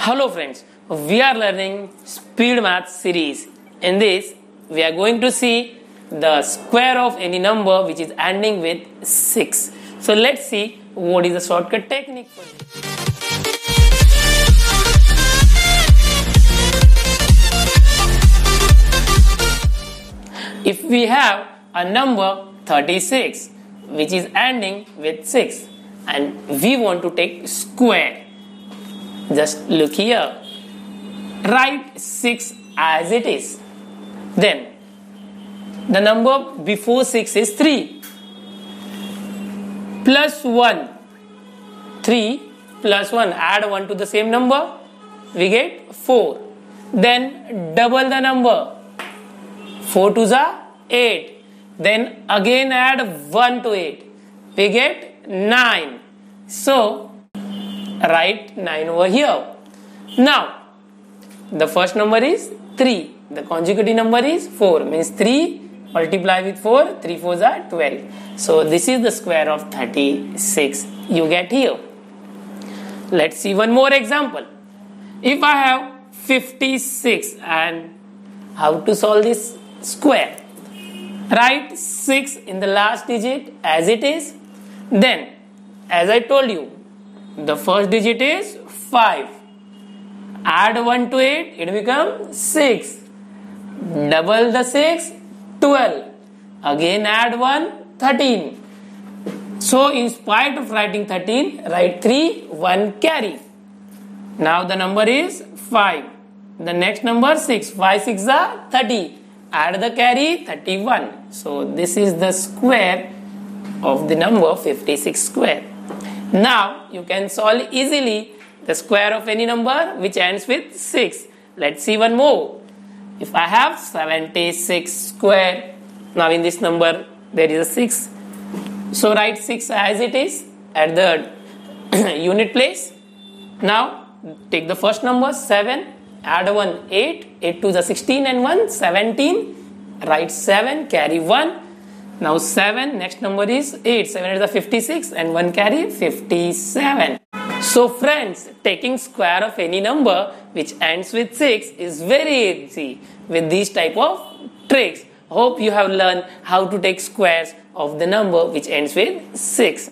Hello friends, we are learning Speed Math series. In this, we are going to see the square of any number which is ending with 6. So let's see what is the shortcut technique for this. If we have a number 36 which is ending with 6 and we want to take square just look here. Write 6 as it is. Then the number before 6 is 3 plus 1 3 plus 1 add 1 to the same number. We get 4 then double the number. 4 to the 8 then again add 1 to 8 we get 9 so write 9 over here. Now the first number is 3 the consecutive number is 4 means 3 multiply with 4 3 4s are 12 so this is the square of 36 you get here. Let's see one more example. If i have 56 and how to solve this square? Write 6 in the last digit as it is. Then as i told you the first digit is 5 add 1 to it it becomes 6 double the 6 12 again add 1 13 so in spite of writing 13 write 3 1 carry. Now the number is 5 the next number 6 5 6 are 30 add the carry 31 so this is the square of the number 56 square now you can solve easily the square of any number which ends with 6 let's see one more. If i have 76 square now in this number there is a 6 so write 6 as it is at the unit place. Now take the first number 7 add 1 8 8 to the 16 and 1 17 write 7 carry 1 now 7 next number is 8 7 is the 56 and 1 carry 57 so friends taking square of any number which ends with 6 is very easy with these type of tricks. Hope you have learned how to take squares of the number which ends with 6